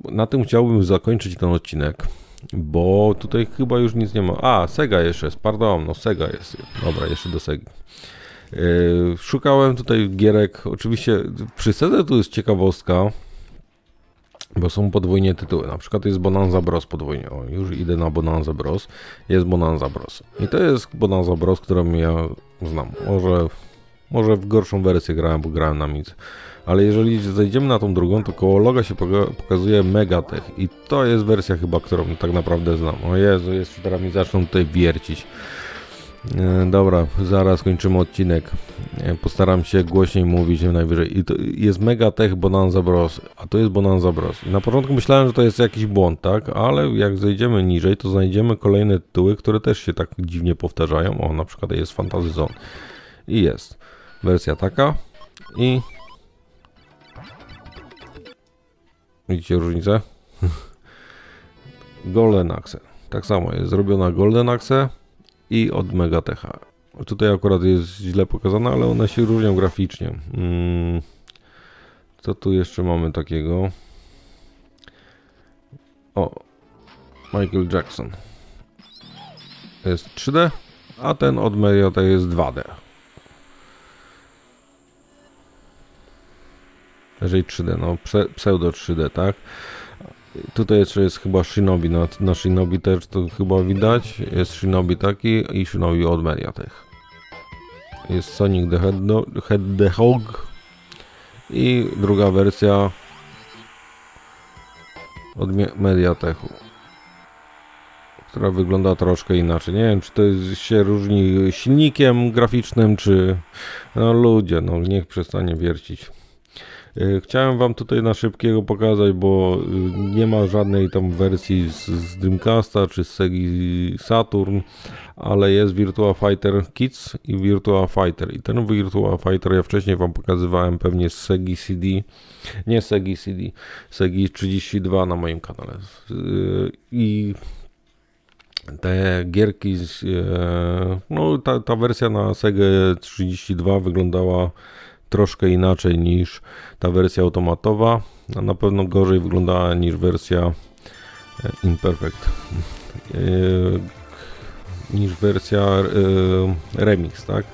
na tym chciałbym zakończyć ten odcinek, bo tutaj chyba już nic nie ma. A, Sega jeszcze jest, pardon, no Sega jest. Dobra, jeszcze do Segi. Yy, szukałem tutaj gierek. Oczywiście przy Sedze tu jest ciekawostka, bo są podwójnie tytuły. Na przykład jest Bonanza Bros podwójnie. O, już idę na Bonanza Bros. Jest Bonanza Bros. I to jest Bonanza Bros, którą ja znam. Może, może w gorszą wersję grałem, bo grałem na mic. Ale jeżeli zejdziemy na tą drugą, to koło loga się pokazuje Megatech. I to jest wersja chyba, którą tak naprawdę znam. O Jezu, jeszcze teraz mi zaczną tutaj wiercić. E, dobra, zaraz kończymy odcinek. E, postaram się głośniej mówić najwyżej. I to jest Mega Tech Bonanza Bros, a to jest Bonanza Bros. I na początku myślałem, że to jest jakiś błąd, tak? Ale jak zejdziemy niżej, to znajdziemy kolejne tytuły, które też się tak dziwnie powtarzają. O, na przykład jest Fantasy Zone. I jest wersja taka. I widzicie różnicę? Golden Axe. Tak samo jest zrobiona Golden Axe i od Megatecha. Tutaj akurat jest źle pokazane, ale one się różnią graficznie. Hmm. Co tu jeszcze mamy takiego? O, Michael Jackson. Jest 3D, a ten od Mediata jest 2D. Jeżeli 3D, no pseudo 3D, tak? Tutaj jeszcze jest chyba Shinobi, na, na Shinobi też to chyba widać. Jest Shinobi taki i Shinobi od Mediatek. Jest Sonic the Hedgehog i druga wersja od Mediatechu która wygląda troszkę inaczej. Nie wiem, czy to jest, się różni silnikiem graficznym, czy no ludzie, no niech przestanie wiercić. E, chciałem Wam tutaj na szybkiego pokazać, bo y, nie ma żadnej tam wersji z, z Dreamcasta czy z Segi Saturn, ale jest Virtua Fighter Kids i Virtua Fighter. I ten Virtua Fighter ja wcześniej Wam pokazywałem pewnie z Segi CD, nie Segi CD, Segi 32 na moim kanale. Y, I te gierki, no ta, ta wersja na Sega 32 wyglądała troszkę inaczej niż ta wersja automatowa, a na pewno gorzej wyglądała niż wersja e, Imperfect. E, niż wersja e, Remix, tak?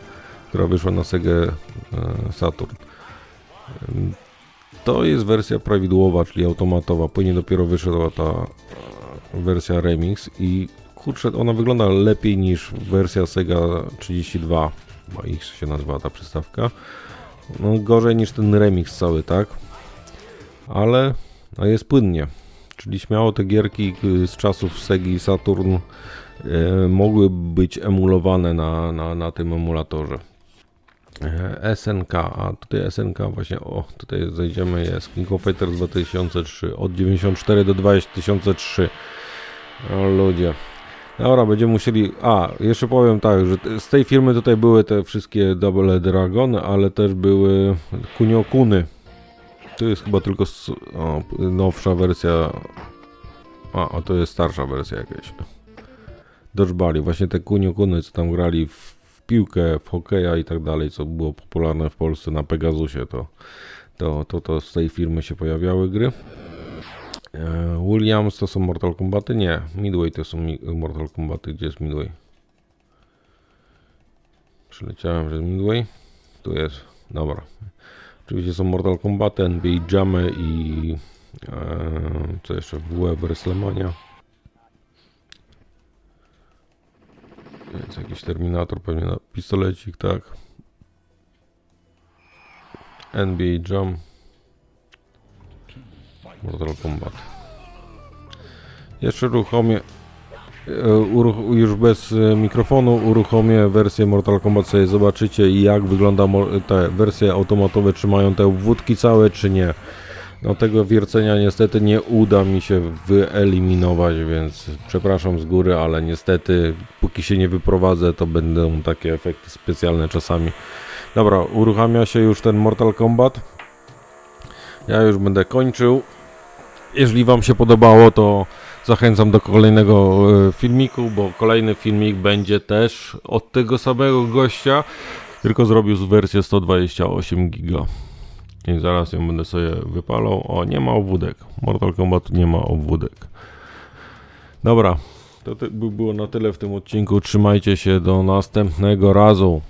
która wyszła na Sega Saturn. To jest wersja prawidłowa, czyli automatowa. Później dopiero wyszła ta wersja Remix i kurczę, ona wygląda lepiej niż wersja Sega 32, bo ich się nazywa ta przystawka. No gorzej niż ten remix cały, tak? Ale no jest płynnie. Czyli śmiało te gierki y, z czasów Segi Saturn e, mogły być emulowane na, na, na tym emulatorze. E, SNK, a tutaj SNK właśnie, o tutaj zejdziemy, jest King of Fighters 2003, od 94 do 2003. O ludzie. Dobra, będziemy musieli. A, jeszcze powiem tak, że z tej firmy tutaj były te wszystkie Double Dragon, ale też były Kuniokuny. To jest chyba tylko o, nowsza wersja. A, a to jest starsza wersja jakaś. Dodgebali, właśnie te Kuniokuny, co tam grali w, w piłkę, w hokeja i tak dalej, co było popularne w Polsce na Pegasusie, to, to, to, to z tej firmy się pojawiały gry. E, Williams to są Mortal Kombaty? Nie. Midway to są Mortal Kombaty. Gdzie jest Midway? Przeleciałem przez Midway. Tu jest, dobra. Oczywiście są Mortal Kombat, NBA Jamy i e, co jeszcze? WE WrestleMania. Więc jakiś Terminator pewnie na pistolecik, tak. NBA Jam. Mortal Kombat. Jeszcze uruchomię e, uruch- już bez e, mikrofonu uruchomię wersję Mortal Kombat sobie zobaczycie jak wygląda te wersje automatowe czy mają te obwódki całe czy nie. No tego wiercenia niestety nie uda mi się wyeliminować więc przepraszam z góry ale niestety póki się nie wyprowadzę to będą takie efekty specjalne czasami. Dobra uruchamia się już ten Mortal Kombat. Ja już będę kończył jeżeli wam się podobało to Zachęcam do kolejnego e, filmiku, bo kolejny filmik będzie też od tego samego gościa, tylko zrobił z wersję 128 giga. I zaraz ją będę sobie wypalał. O, nie ma obwódek. Mortal Kombat nie ma obwódek. Dobra, to by było na tyle w tym odcinku. Trzymajcie się do następnego razu.